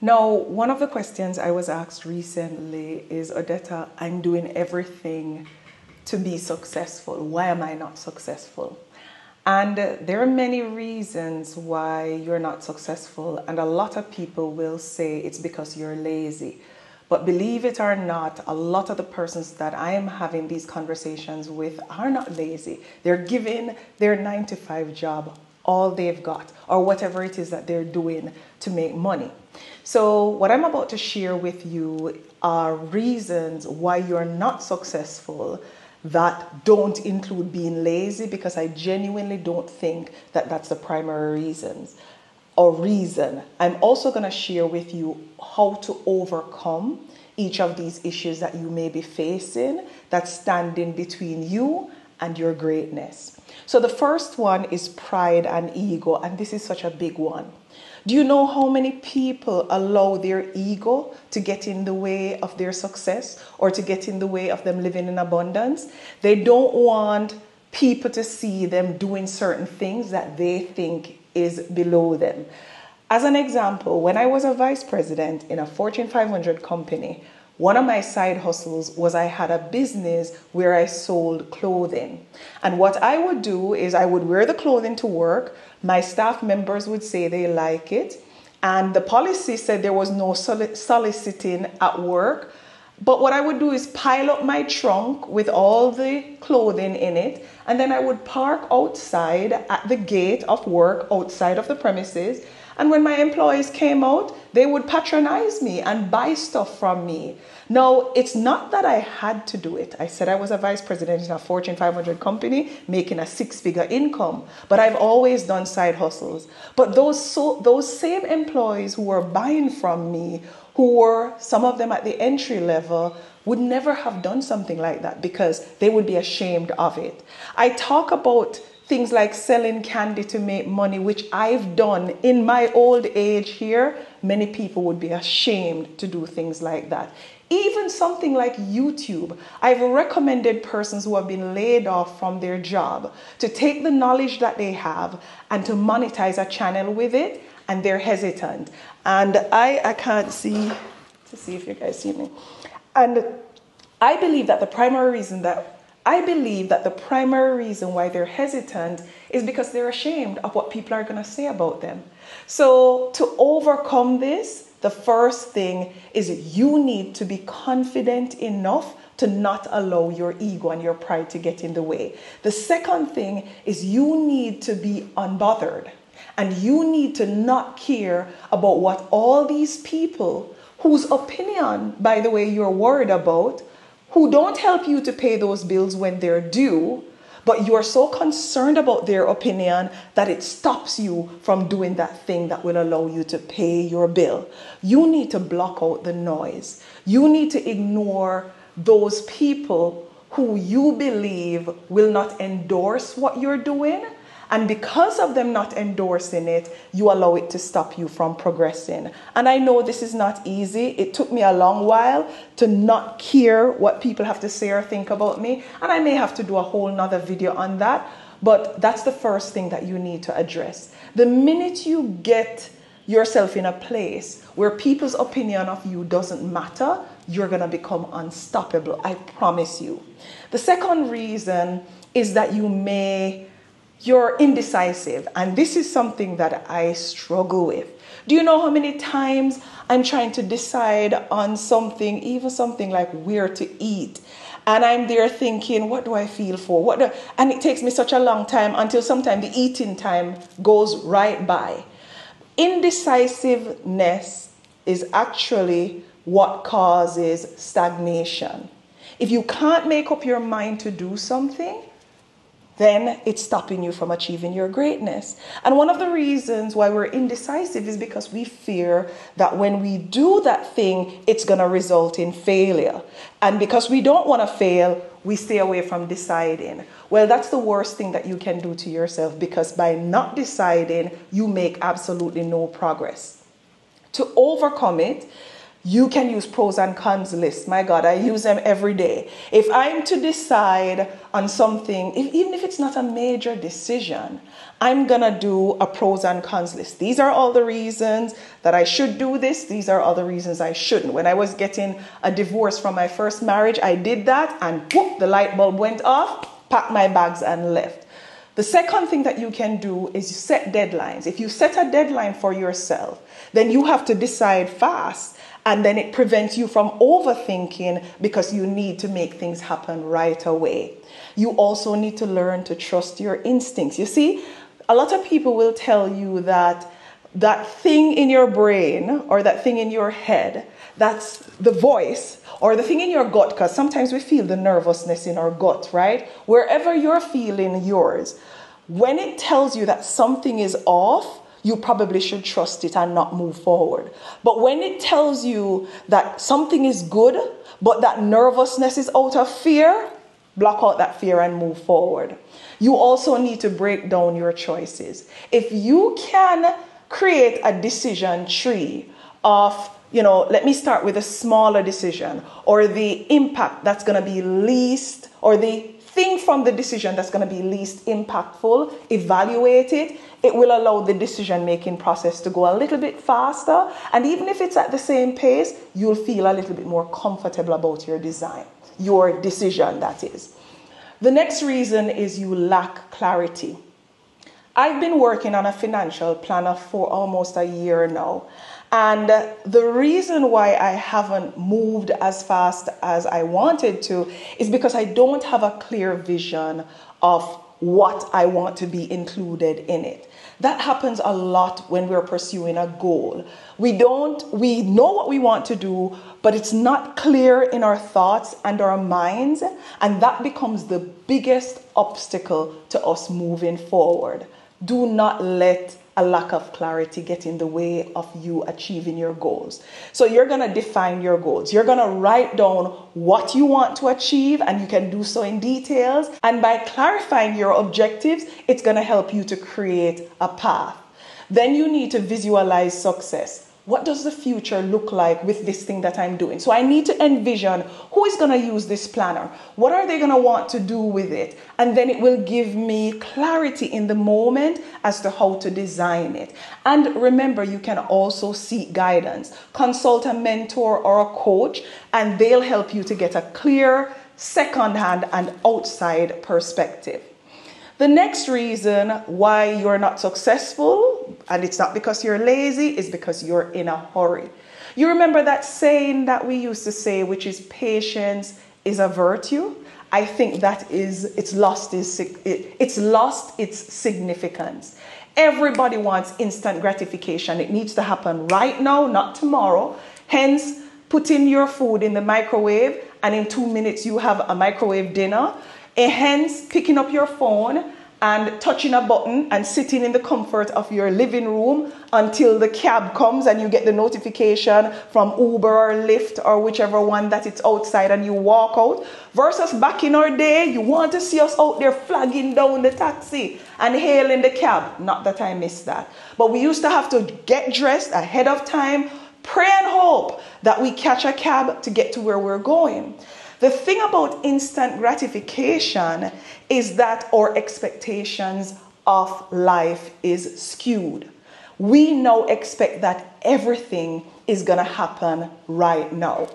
Now, one of the questions I was asked recently is Odetta, I'm doing everything to be successful. Why am I not successful? And there are many reasons why you're not successful, and a lot of people will say it's because you're lazy. But believe it or not, a lot of the persons that I am having these conversations with are not lazy. They're giving their nine to five job all they've got, or whatever it is that they're doing to make money. So, what I'm about to share with you are reasons why you're not successful that don't include being lazy because I genuinely don't think that that's the primary reasons or reason. I'm also going to share with you how to overcome each of these issues that you may be facing that's standing between you and your greatness. So the first one is pride and ego and this is such a big one. Do you know how many people allow their ego to get in the way of their success or to get in the way of them living in abundance? They don't want people to see them doing certain things that they think is below them. As an example, when I was a vice president in a Fortune 500 company, one of my side hustles was I had a business where I sold clothing. And what I would do is I would wear the clothing to work. My staff members would say they like it. And the policy said there was no soliciting at work. But what I would do is pile up my trunk with all the clothing in it, and then I would park outside at the gate of work, outside of the premises, and when my employees came out, they would patronize me and buy stuff from me. Now, it's not that I had to do it. I said I was a vice president in a Fortune 500 company making a six figure income, but I've always done side hustles. But those, so, those same employees who were buying from me, who were some of them at the entry level, would never have done something like that because they would be ashamed of it. I talk about things like selling candy to make money, which I've done in my old age here, many people would be ashamed to do things like that. Even something like YouTube, I've recommended persons who have been laid off from their job to take the knowledge that they have and to monetize a channel with it, and they're hesitant. And I, I can't see, to see if you guys see me. And I believe that the primary reason that I believe that the primary reason why they're hesitant is because they're ashamed of what people are going to say about them. So, to overcome this, the first thing is you need to be confident enough to not allow your ego and your pride to get in the way. The second thing is you need to be unbothered and you need to not care about what all these people whose opinion, by the way, you're worried about who don't help you to pay those bills when they're due, but you're so concerned about their opinion that it stops you from doing that thing that will allow you to pay your bill. You need to block out the noise. You need to ignore those people who you believe will not endorse what you're doing and because of them not endorsing it, you allow it to stop you from progressing. And I know this is not easy. It took me a long while to not care what people have to say or think about me. And I may have to do a whole nother video on that. But that's the first thing that you need to address. The minute you get yourself in a place where people's opinion of you doesn't matter, you're going to become unstoppable. I promise you. The second reason is that you may you're indecisive. And this is something that I struggle with. Do you know how many times I'm trying to decide on something, even something like where to eat? And I'm there thinking, what do I feel for? What do, and it takes me such a long time until sometimes the eating time goes right by. Indecisiveness is actually what causes stagnation. If you can't make up your mind to do something, then it's stopping you from achieving your greatness. And one of the reasons why we're indecisive is because we fear that when we do that thing, it's going to result in failure. And because we don't want to fail, we stay away from deciding. Well, that's the worst thing that you can do to yourself because by not deciding, you make absolutely no progress. To overcome it, you can use pros and cons lists. My God, I use them every day. If I'm to decide on something, if, even if it's not a major decision, I'm gonna do a pros and cons list. These are all the reasons that I should do this. These are all the reasons I shouldn't. When I was getting a divorce from my first marriage, I did that and whoop, the light bulb went off, packed my bags and left. The second thing that you can do is you set deadlines. If you set a deadline for yourself, then you have to decide fast and then it prevents you from overthinking because you need to make things happen right away. You also need to learn to trust your instincts. You see, a lot of people will tell you that that thing in your brain or that thing in your head, that's the voice or the thing in your gut, because sometimes we feel the nervousness in our gut, right? Wherever you're feeling yours, when it tells you that something is off, you probably should trust it and not move forward. But when it tells you that something is good, but that nervousness is out of fear, block out that fear and move forward. You also need to break down your choices. If you can create a decision tree of you know, let me start with a smaller decision or the impact that's going to be least or the thing from the decision that's going to be least impactful, evaluate it. It will allow the decision making process to go a little bit faster. And even if it's at the same pace, you'll feel a little bit more comfortable about your design, your decision, that is. The next reason is you lack clarity. I've been working on a financial planner for almost a year now. And the reason why I haven't moved as fast as I wanted to is because I don't have a clear vision of what I want to be included in it. That happens a lot when we're pursuing a goal. We don't, we know what we want to do, but it's not clear in our thoughts and our minds, and that becomes the biggest obstacle to us moving forward. Do not let a lack of clarity get in the way of you achieving your goals. So you're going to define your goals. You're going to write down what you want to achieve and you can do so in details. And by clarifying your objectives, it's going to help you to create a path. Then you need to visualize success what does the future look like with this thing that I'm doing? So I need to envision who is going to use this planner? What are they going to want to do with it? And then it will give me clarity in the moment as to how to design it. And remember, you can also seek guidance. Consult a mentor or a coach, and they'll help you to get a clear, second hand, and outside perspective. The next reason why you're not successful, and it's not because you're lazy, is because you're in a hurry. You remember that saying that we used to say, which is patience is a virtue? I think that is, it's lost its, it's lost its significance. Everybody wants instant gratification. It needs to happen right now, not tomorrow. Hence, putting your food in the microwave, and in two minutes you have a microwave dinner. And hence, picking up your phone and touching a button and sitting in the comfort of your living room until the cab comes and you get the notification from Uber or Lyft or whichever one that it's outside and you walk out. Versus back in our day, you want to see us out there flagging down the taxi and hailing the cab. Not that I miss that. But we used to have to get dressed ahead of time, pray and hope that we catch a cab to get to where we're going. The thing about instant gratification is that our expectations of life is skewed. We now expect that everything is going to happen right now.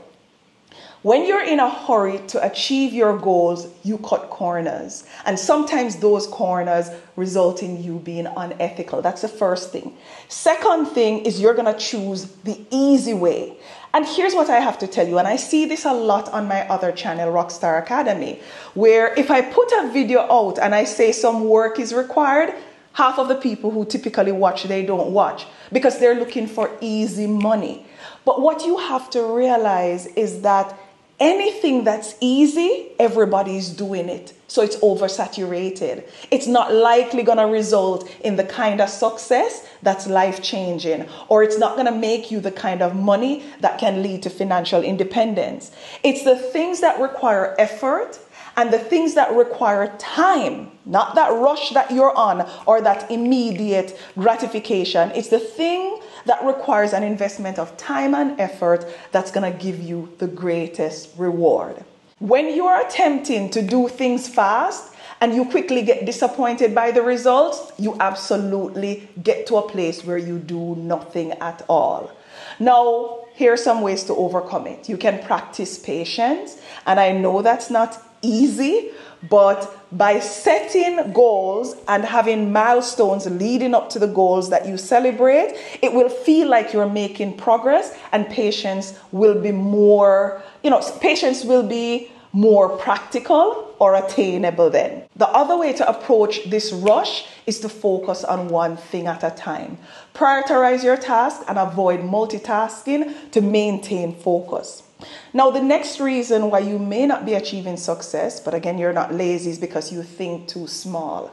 When you're in a hurry to achieve your goals, you cut corners. And sometimes those corners result in you being unethical. That's the first thing. Second thing is you're going to choose the easy way. And here's what I have to tell you, and I see this a lot on my other channel, Rockstar Academy, where if I put a video out and I say some work is required, half of the people who typically watch, they don't watch because they're looking for easy money. But what you have to realize is that anything that's easy, everybody's doing it. So it's oversaturated. It's not likely going to result in the kind of success that's life changing, or it's not going to make you the kind of money that can lead to financial independence. It's the things that require effort and the things that require time, not that rush that you're on or that immediate gratification. It's the thing that requires an investment of time and effort that's going to give you the greatest reward. When you are attempting to do things fast and you quickly get disappointed by the results, you absolutely get to a place where you do nothing at all. Now, here are some ways to overcome it. You can practice patience, and I know that's not easy, but by setting goals and having milestones leading up to the goals that you celebrate, it will feel like you're making progress and patience will be more, you know, patience will be more practical or attainable then. The other way to approach this rush is to focus on one thing at a time. Prioritize your task and avoid multitasking to maintain focus. Now, the next reason why you may not be achieving success, but again, you're not lazy, is because you think too small.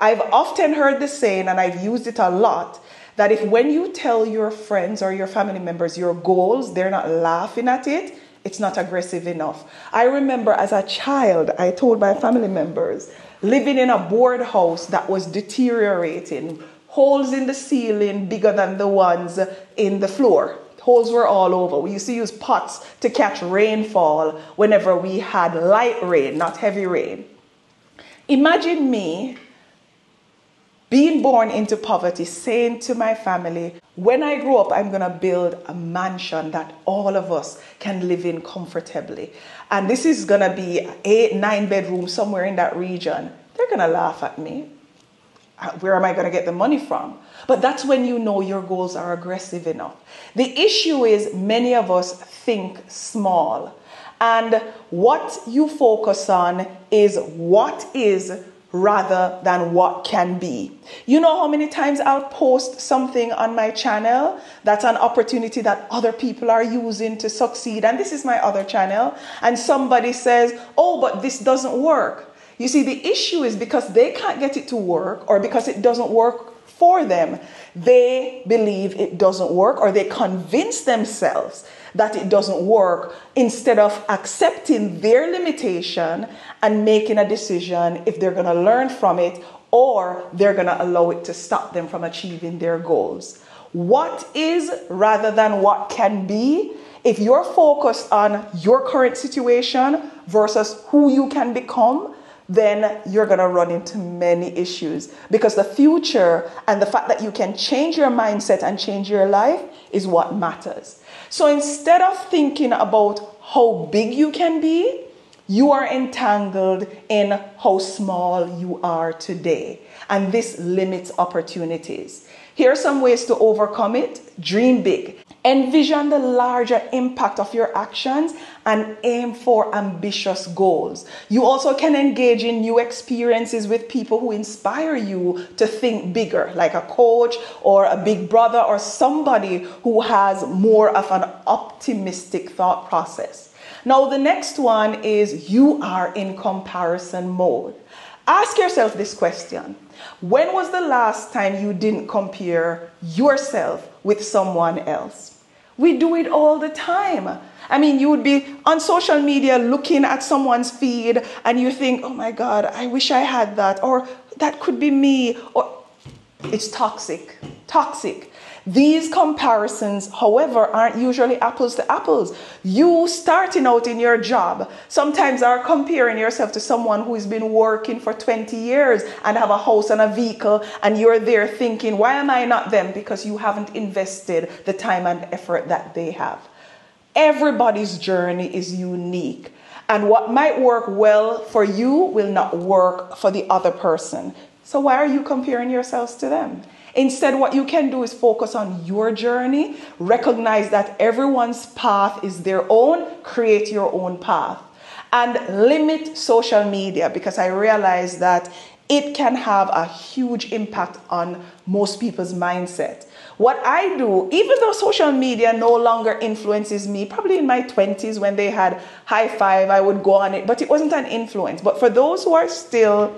I've often heard the saying, and I've used it a lot, that if when you tell your friends or your family members your goals, they're not laughing at it, it's not aggressive enough. I remember as a child, I told my family members, living in a board house that was deteriorating, holes in the ceiling bigger than the ones in the floor. Holes were all over. We used to use pots to catch rainfall whenever we had light rain, not heavy rain. Imagine me being born into poverty, saying to my family, when I grow up, I'm going to build a mansion that all of us can live in comfortably. And this is going to be eight, nine bedrooms somewhere in that region. They're going to laugh at me. Uh, where am I going to get the money from? But that's when you know your goals are aggressive enough. The issue is many of us think small. And what you focus on is what is rather than what can be. You know how many times I'll post something on my channel that's an opportunity that other people are using to succeed, and this is my other channel, and somebody says, Oh, but this doesn't work. You see, the issue is because they can't get it to work or because it doesn't work for them, they believe it doesn't work or they convince themselves that it doesn't work instead of accepting their limitation and making a decision if they're going to learn from it or they're going to allow it to stop them from achieving their goals. What is rather than what can be, if you're focused on your current situation versus who you can become, then you're going to run into many issues because the future and the fact that you can change your mindset and change your life is what matters. So instead of thinking about how big you can be, you are entangled in how small you are today. And this limits opportunities. Here are some ways to overcome it. Dream big. Envision the larger impact of your actions and aim for ambitious goals. You also can engage in new experiences with people who inspire you to think bigger, like a coach or a big brother or somebody who has more of an optimistic thought process. Now, the next one is you are in comparison mode. Ask yourself this question When was the last time you didn't compare yourself with someone else? We do it all the time. I mean, you would be on social media looking at someone's feed and you think, oh my God, I wish I had that, or that could be me, or it's toxic. Toxic. These comparisons, however, aren't usually apples to apples. You starting out in your job sometimes are comparing yourself to someone who's been working for 20 years and have a house and a vehicle, and you're there thinking, why am I not them? Because you haven't invested the time and effort that they have. Everybody's journey is unique. And what might work well for you will not work for the other person. So, why are you comparing yourselves to them? Instead, what you can do is focus on your journey, recognize that everyone's path is their own, create your own path, and limit social media because I realize that it can have a huge impact on most people's mindset. What I do, even though social media no longer influences me, probably in my 20s when they had hi5, I would go on it, but it wasn't an influence. But for those who are still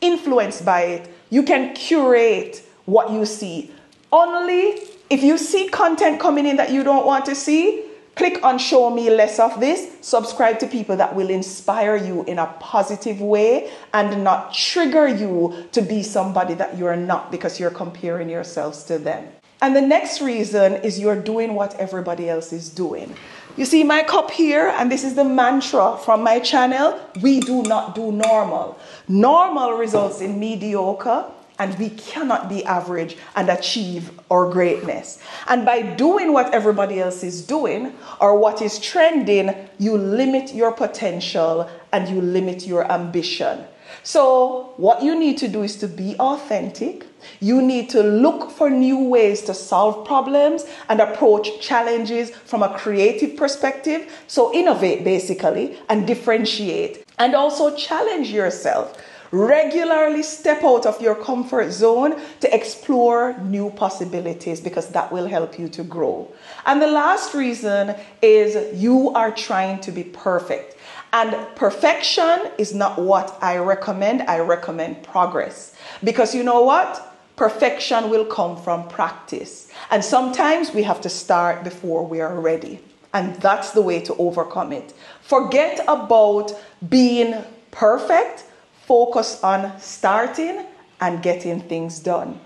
influenced by it, you can curate what you see. Only if you see content coming in that you don't want to see, click on show me less of this. Subscribe to people that will inspire you in a positive way and not trigger you to be somebody that you're not because you're comparing yourselves to them. And the next reason is you're doing what everybody else is doing. You see my cup here, and this is the mantra from my channel we do not do normal. Normal results in mediocre, and we cannot be average and achieve our greatness. And by doing what everybody else is doing or what is trending, you limit your potential and you limit your ambition. So, what you need to do is to be authentic. You need to look for new ways to solve problems and approach challenges from a creative perspective. So, innovate basically and differentiate. And also challenge yourself. Regularly step out of your comfort zone to explore new possibilities because that will help you to grow. And the last reason is you are trying to be perfect. And perfection is not what I recommend. I recommend progress. Because you know what? Perfection will come from practice. And sometimes we have to start before we are ready. And that's the way to overcome it. Forget about being perfect, focus on starting and getting things done.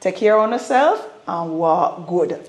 Take care of yourself and walk good.